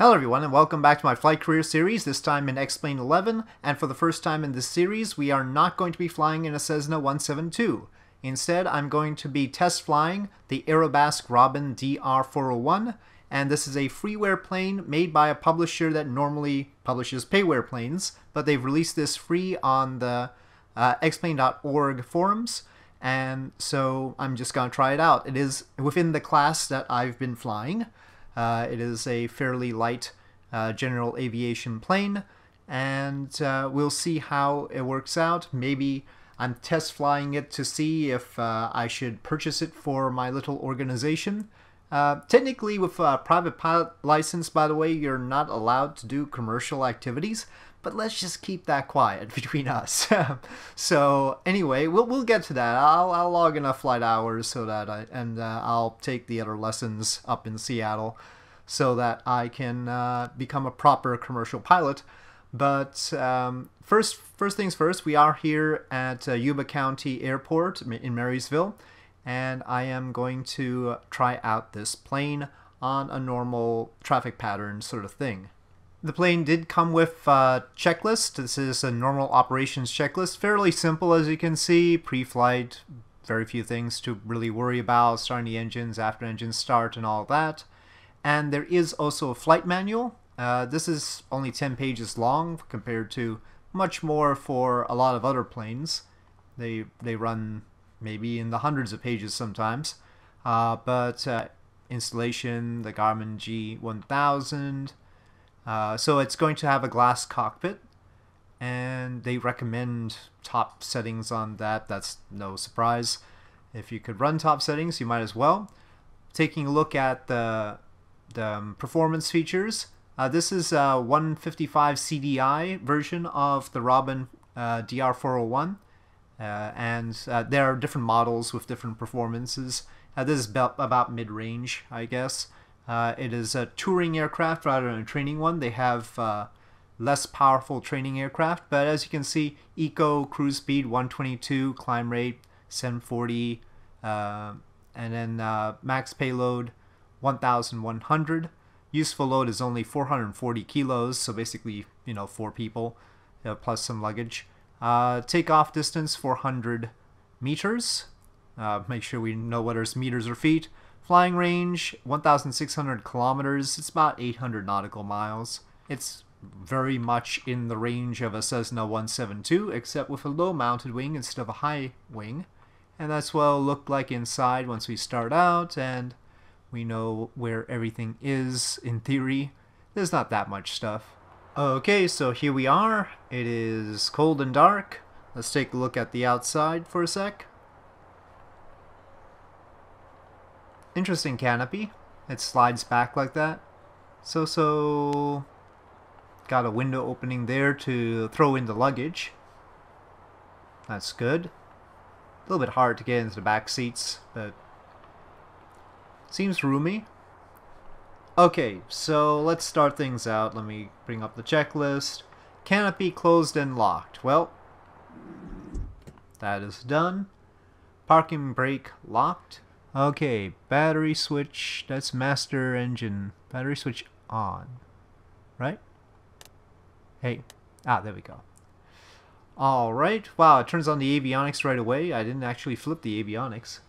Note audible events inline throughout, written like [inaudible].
Hello everyone and welcome back to my flight career series, this time in X-Plane 11, and for the first time in this series we are not going to be flying in a Cessna 172. Instead, I'm going to be test flying the Aerobask Robin DR401, and this is a freeware plane made by a publisher that normally publishes payware planes, but they've released this free on the uh, xplane.org forums, and so I'm just going to try it out. It is within the class that I've been flying. Uh, it is a fairly light uh, general aviation plane, and uh, we'll see how it works out. Maybe I'm test flying it to see if uh, I should purchase it for my little organization. Uh, technically, with a private pilot license, by the way, you're not allowed to do commercial activities, but let's just keep that quiet [laughs] between us. [laughs] so anyway, we'll we'll get to that. I'll I'll log enough flight hours so that I and uh, I'll take the other lessons up in Seattle, so that I can uh, become a proper commercial pilot. But um, first, first things first, we are here at uh, Yuba County Airport in Marysville, and I am going to try out this plane on a normal traffic pattern sort of thing. The plane did come with a checklist. This is a normal operations checklist. Fairly simple as you can see. Pre-flight, very few things to really worry about. Starting the engines, after engine start and all that. And there is also a flight manual. Uh, this is only 10 pages long compared to much more for a lot of other planes. They, they run maybe in the hundreds of pages sometimes. Uh, but uh, installation, the Garmin G1000, uh, so it's going to have a glass cockpit, and they recommend top settings on that. That's no surprise. If you could run top settings, you might as well. Taking a look at the, the um, performance features, uh, this is a 155 CDI version of the Robin uh, DR401, uh, and uh, there are different models with different performances. This is about, about mid-range, I guess. Uh, it is a touring aircraft rather than a training one. They have uh, less powerful training aircraft, but as you can see, eco cruise speed 122, climb rate 740, uh, and then uh, max payload 1,100. Useful load is only 440 kilos, so basically, you know, four people uh, plus some luggage. Takeoff distance 400 meters. make sure we know whether it's meters or feet. Flying range, 1,600 kilometers. It's about 800 nautical miles. It's very much in the range of a Cessna 172, except with a low-mounted wing instead of a high wing. And that's what it'll look like inside once we start out, and we know where everything is, in theory. There's not that much stuff. Okay, so here we are. It is cold and dark. Let's take a look at the outside for a sec. Interesting canopy. It slides back like that. So, so... Got a window opening there to throw in the luggage. That's good. A little bit hard to get into the back seats, but... Seems roomy. Okay, so let's start things out. Let me bring up the checklist. Canopy closed and locked. Well, that is done. Parking brake locked. Okay, battery switch, that's master engine. Battery switch on, right? Hey, ah, there we go. Alright, wow, it turns on the avionics right away. I didn't actually flip the avionics.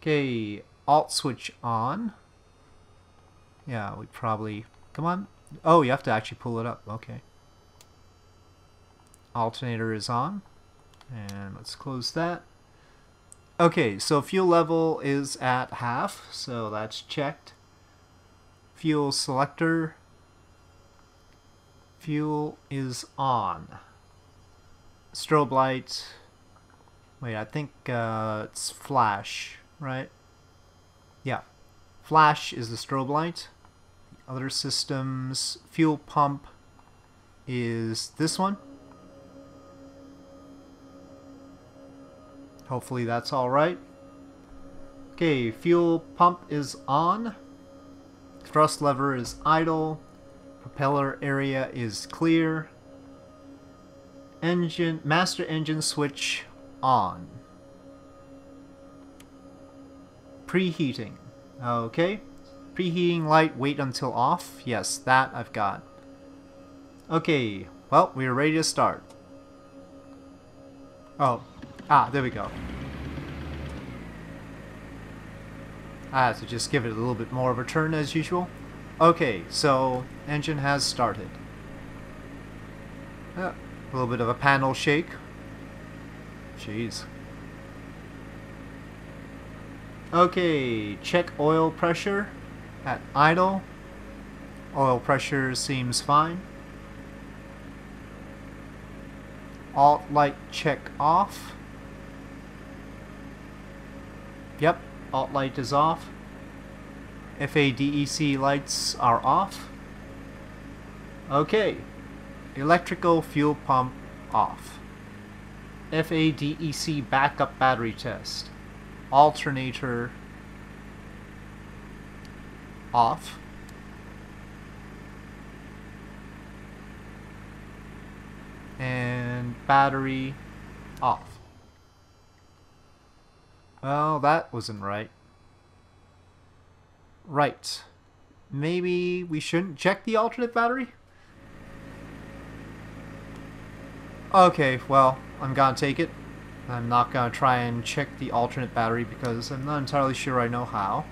Okay, alt switch on. Yeah, we probably, come on. Oh, you have to actually pull it up, okay. Alternator is on. And let's close that. Okay, so fuel level is at half, so that's checked. Fuel selector. Fuel is on. Strobe light. Wait, I think uh, it's flash, right? Yeah. Flash is the strobe light. The other systems, fuel pump is this one. Hopefully that's alright. Okay, fuel pump is on. Thrust lever is idle. Propeller area is clear. Engine, master engine switch on. Preheating. Okay. preheating light, wait until off. Yes, that I've got. Okay, well, we're ready to start. Oh, ah, there we go. I have to just give it a little bit more of a turn as usual. Okay, so engine has started. Yeah, a little bit of a panel shake. Jeez. Okay, check oil pressure at idle. Oil pressure seems fine. Alt light check off. Yep, alt light is off. FADEC lights are off. Okay, electrical fuel pump off. FADEC backup battery test. Alternator off. And battery off. Well, that wasn't right. Right. Maybe we shouldn't check the alternate battery? Okay, well, I'm gonna take it. I'm not gonna try and check the alternate battery because I'm not entirely sure I know how.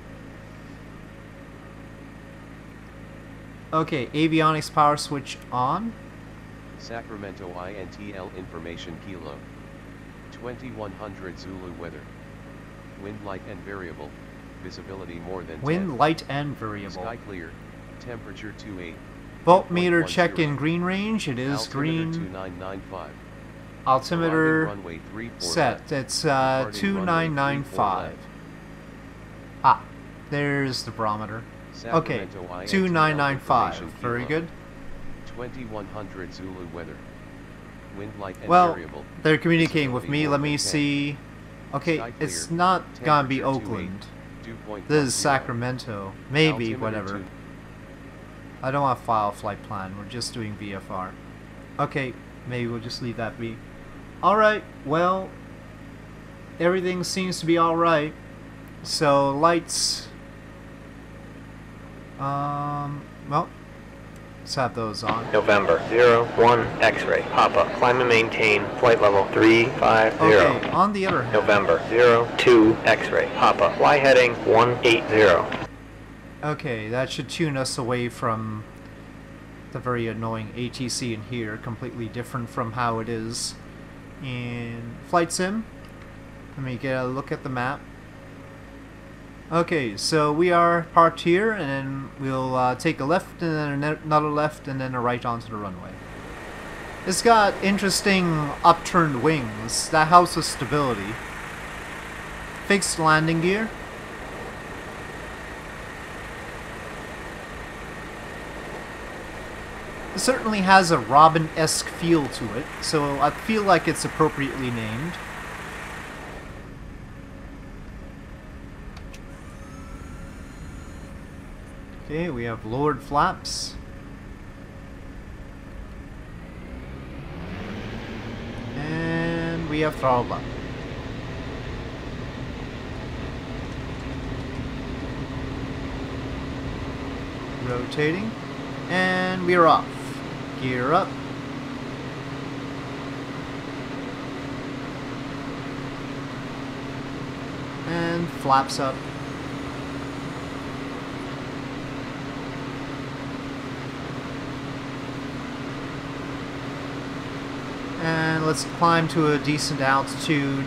Okay, avionics power switch on. Sacramento INTL information kilo. 2100 Zulu weather. Wind light and variable. Visibility more than 10. Wind, light, and variable. Sky clear. Temperature 28. Voltmeter 2.10. check in green range. It is Altimeter green. 2995. Altimeter Arriving runway 34 set. It's uh, Departing runway 2995. 34 Ah, there's the barometer. Okay, Sacramento INTL 2995. information Very good. 2100 Zulu weather. Wind light and Well, variable. they're communicating with me. Let me 10. see. Okay, it's not gonna be Oakland. This is Sacramento. Maybe, whatever. I don't want to file a flight plan. We're just doing VFR. Okay, maybe we'll just leave that be. Alright, well, everything seems to be alright. So, lights. Um, well, let's have those on. November 01 X-ray. Papa. Climb and maintain flight level 350. Okay, on the other hand. November 02 X-ray. Papa. Fly heading 180. Okay, that should tune us away from the very annoying ATC in here, completely different from how it is in Flight Sim. Let me get a look at the map. Okay, so we are parked here, and we'll uh, take a left, and then another left, and then a right onto the runway. It's got interesting upturned wings. That helps with stability. Fixed landing gear. It certainly has a Robin-esque feel to it, so I feel like it's appropriately named. Okay, we have lowered flaps. And we have throttle. Rotating. And we're off. Gear up. And flaps up. And let's climb to a decent altitude.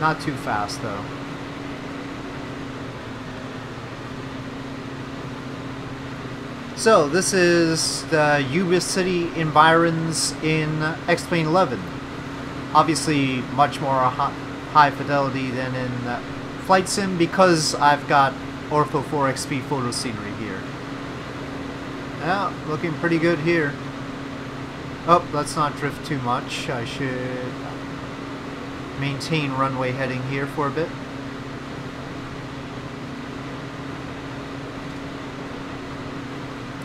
Not too fast though. So, this is the Yuba City environs in X-Plane 11. Obviously, much more high fidelity than in uh, Flight Sim because I've got Ortho 4XP photo scenery here. Yeah, looking pretty good here. Oh, let's not drift too much. I should maintain runway heading here for a bit.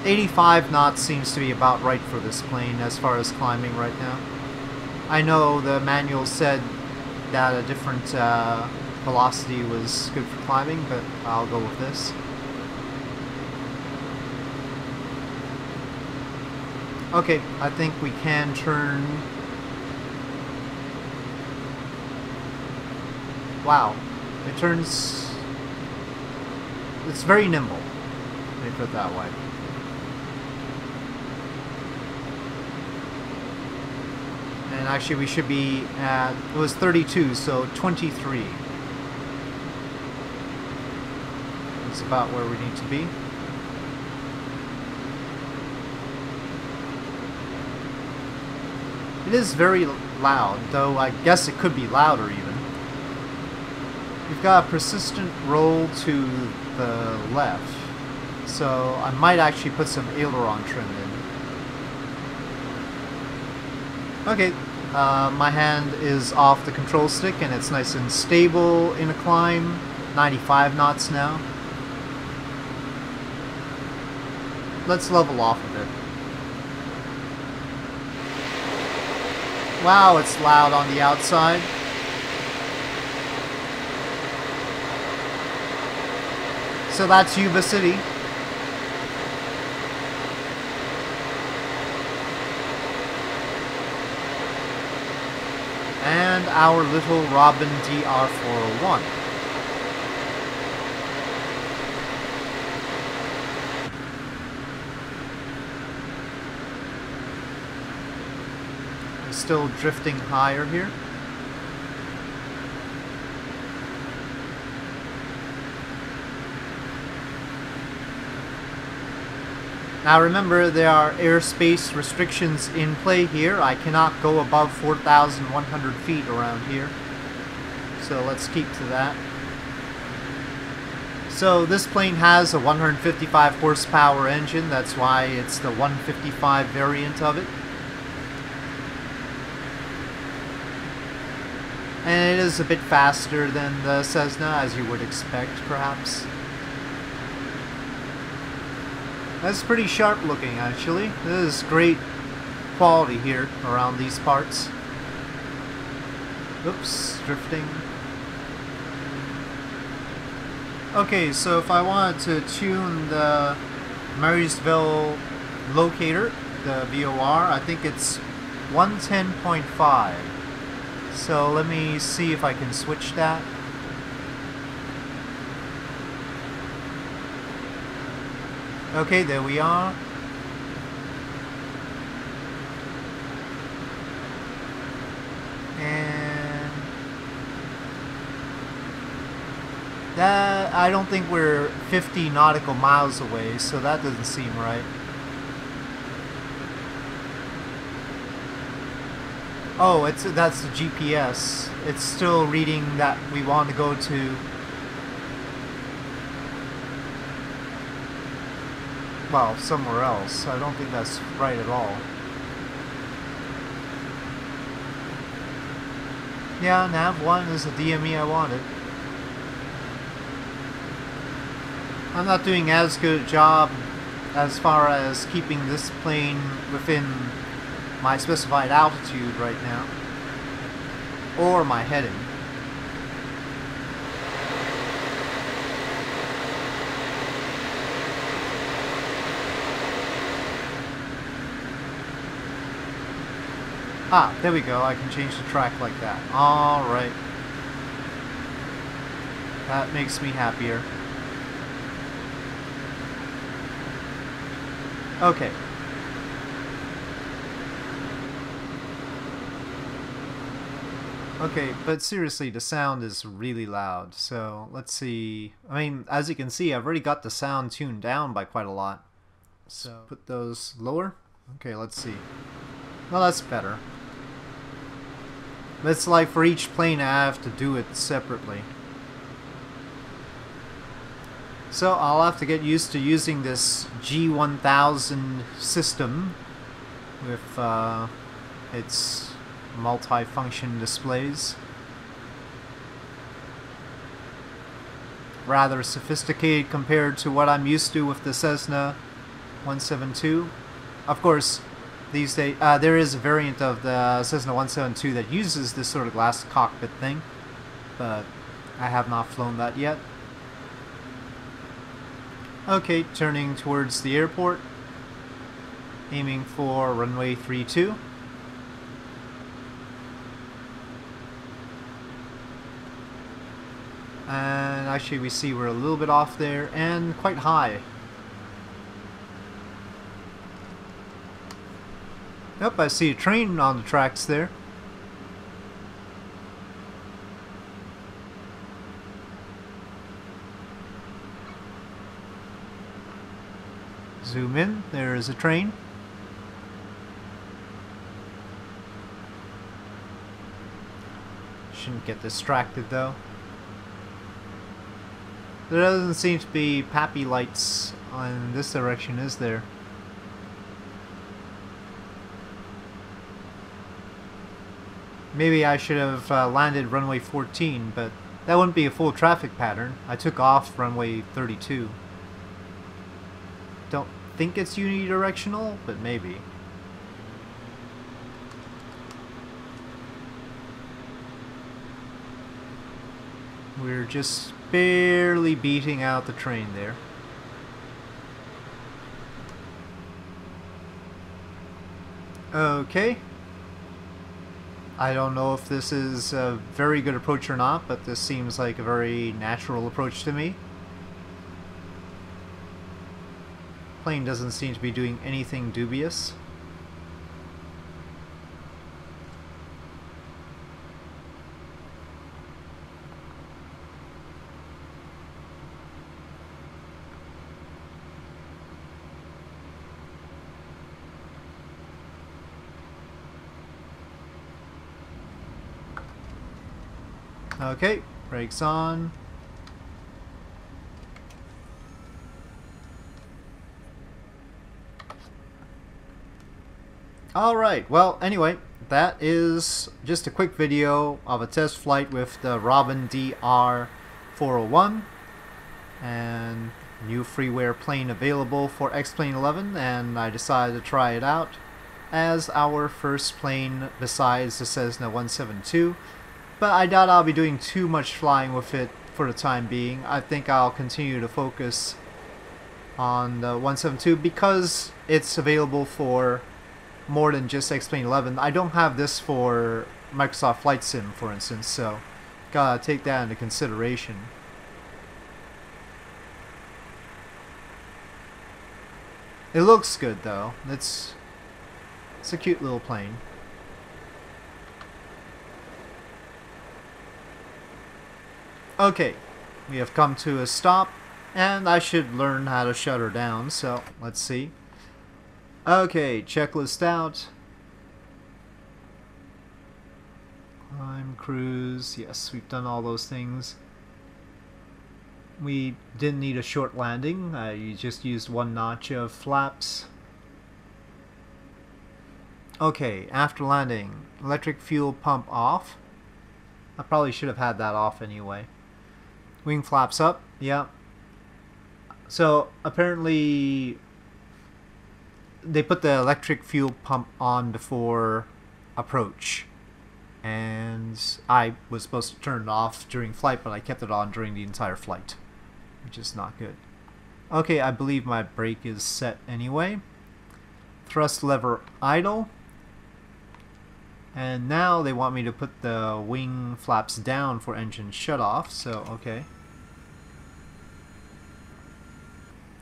Eighty-five knots seems to be about right for this plane as far as climbing right now. I know the manual said that a different uh, velocity was good for climbing, but I'll go with this. Okay, I think we can turn... Wow, it turns... It's very nimble, let me put it that way. And actually we should be at, it was 32, so 23. It's about where we need to be. Is very loud, though I guess it could be louder even. We've got a persistent roll to the left, so I might actually put some aileron trim in. Okay, uh, my hand is off the control stick and it's nice and stable in a climb, 95 knots now. Let's level off a bit. Wow, it's loud on the outside. So that's Yuba City. And our little Robin DR401. Still drifting higher here. Now remember, there are airspace restrictions in play here. I cannot go above 4,100 feet around here. So let's keep to that. So this plane has a 155 horsepower engine. That's why it's the 155 variant of it. And it is a bit faster than the Cessna, as you would expect, perhaps. That's pretty sharp looking, actually. This is great quality here around these parts. Oops, drifting. Okay, so if I wanted to tune the Marysville locator, the VOR, I think it's 110.5. So let me see if I can switch that. Okay, there we are. And that I don't think we're 50 nautical miles away, so that doesn't seem right. Oh, it's that's the GPS. It's still reading that we want to go to well, somewhere else. I don't think that's right at all. Yeah, Nav1 is the DME I wanted. I'm not doing as good a job as far as keeping this plane within my specified altitude right now. Or my heading. Ah, there we go. I can change the track like that. Alright. That makes me happier. Okay. Okay, but seriously, the sound is really loud. So let's see. I mean, as you can see, I've already got the sound tuned down by quite a lot. So put those lower. Okay, let's see. Well, that's better. It's like for each plane I have to do it separately. So I'll have to get used to using this G1000 system with uh, its multi-function displays. Rather sophisticated compared to what I'm used to with the Cessna 172. Of course, these days. Uh, there is a variant of the Cessna 172 that uses this sort of glass cockpit thing, but I have not flown that yet. Okay, turning towards the airport. Aiming for runway 32. And actually we see we're a little bit off there and quite high. Yep, I see a train on the tracks there. Zoom in, there is a train. Shouldn't get distracted though. There doesn't seem to be PAPI lights in this direction, is there? Maybe I should have uh, landed runway 14, but that wouldn't be a full traffic pattern. I took off runway 32. Don't think it's unidirectional, but maybe. We're just barely beating out the train there. Okay. I don't know if this is a very good approach or not, but this seems like a very natural approach to me. Plane doesn't seem to be doing anything dubious. Okay, brakes on. Alright, well, anyway, that is just a quick video of a test flight with the Robin DR401 and new freeware plane available for X-Plane 11 and I decided to try it out as our first plane besides the Cessna 172 but I doubt I'll be doing too much flying with it for the time being. I think I'll continue to focus on the 172 because it's available for more than just X-Plane 11. I don't have this for Microsoft Flight Sim, for instance, so gotta take that into consideration. It looks good though. It's it's a cute little plane. Okay, we have come to a stop, and I should learn how to shut her down, so let's see. Okay, checklist out. Climb, cruise, yes, we've done all those things. We didn't need a short landing, you just used one notch of flaps. Okay, after landing, electric fuel pump off. I probably should have had that off anyway. Wing flaps up. Yeah. So apparently they put the electric fuel pump on before approach. And I was supposed to turn it off during flight, but I kept it on during the entire flight, which is not good. Okay, I believe my brake is set anyway. Thrust lever idle. And now they want me to put the wing flaps down for engine shut off, so okay.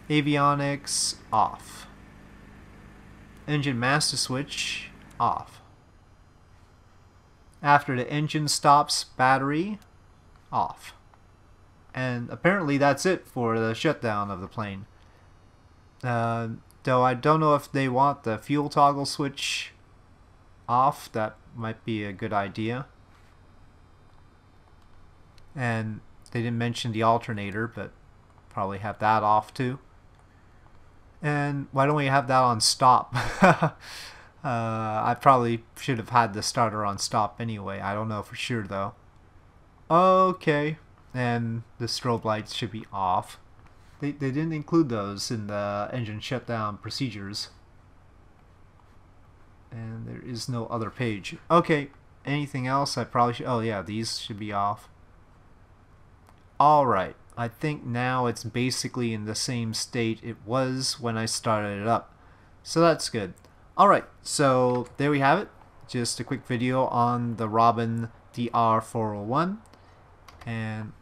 Avionics off. Engine master switch off. After the engine stops, battery off. And apparently that's it for the shutdown of the plane. Uh, though I don't know if they want the fuel toggle switch off. That might be a good idea. And they didn't mention the alternator, but probably have that off too. And why don't we have that on stop? [laughs] uh, I probably should have had the starter on stop anyway. I don't know for sure though. Okay. And the strobe lights should be off. They, they didn't include those in the engine shutdown procedures. And there is no other page. Okay. Anything else? I probably should. Oh yeah, these should be off. Alright, I think now it's basically in the same state it was when I started it up. So that's good. Alright, so there we have it. Just a quick video on the Robin DR401. And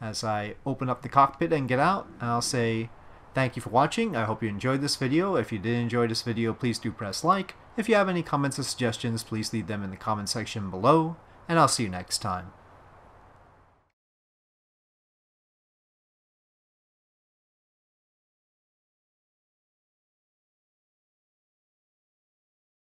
as I open up the cockpit and get out, I'll say thank you for watching. I hope you enjoyed this video. If you did enjoy this video, please do press like. If you have any comments or suggestions, please leave them in the comment section below. And I'll see you next time.